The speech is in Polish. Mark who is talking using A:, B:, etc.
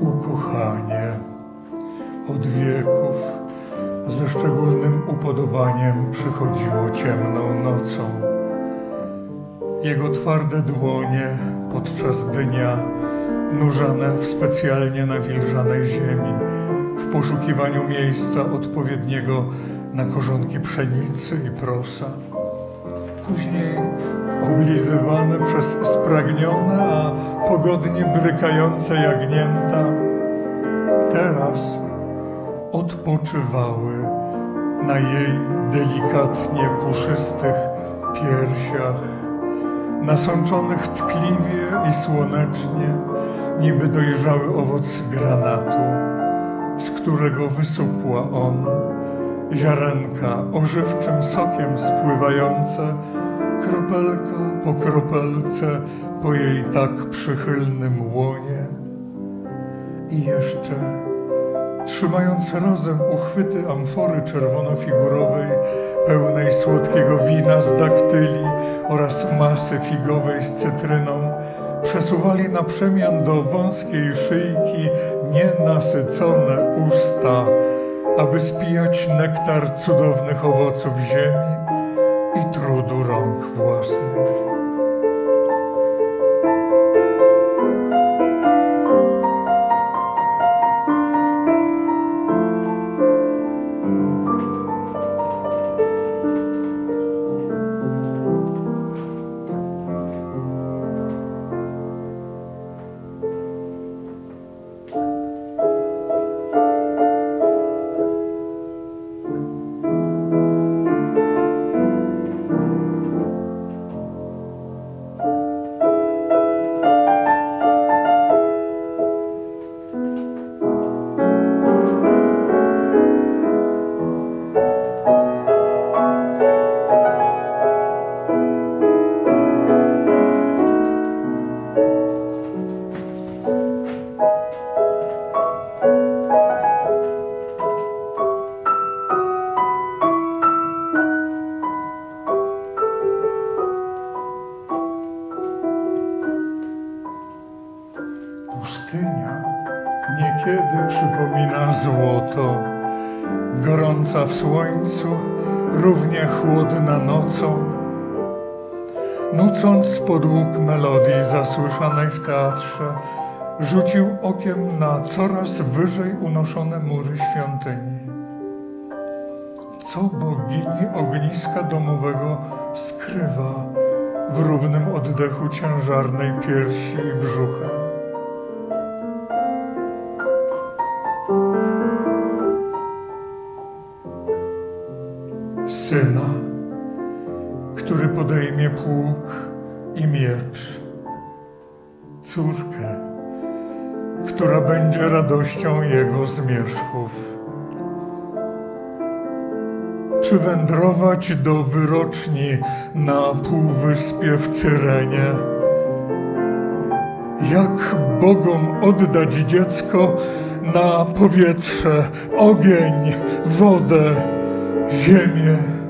A: Ukochanie od wieków ze szczególnym upodobaniem przychodziło ciemną nocą. Jego twarde dłonie podczas dnia, nurzane w specjalnie nawilżanej ziemi, w poszukiwaniu miejsca odpowiedniego na korzonki pszenicy i prosa. Później oblizywane przez spragnione, a pogodnie brykające jagnięta, teraz odpoczywały na jej delikatnie puszystych piersiach, nasączonych tkliwie i słonecznie, niby dojrzały owoc granatu, z którego wysupła on ziarenka ożywczym sokiem spływające, kropelka po kropelce po jej tak przychylnym łonie. I jeszcze, trzymając razem uchwyty amfory czerwonofigurowej, pełnej słodkiego wina z daktyli oraz masy figowej z cytryną, przesuwali na przemian do wąskiej szyjki nienasycone usta, aby spijać nektar cudownych owoców ziemi i trudu rąk własnych. Niekiedy przypomina złoto, gorąca w słońcu, równie chłodna nocą. Nucąc podług melodii zasłyszanej w teatrze, rzucił okiem na coraz wyżej unoszone mury świątyni. Co bogini ogniska domowego skrywa w równym oddechu ciężarnej piersi i brzucha? Syna, który podejmie pług i miecz, córkę, która będzie radością jego zmierzchów. Czy wędrować do wyroczni na półwyspie w Cyrenie? Jak Bogom oddać dziecko na powietrze, ogień, wodę, جميل.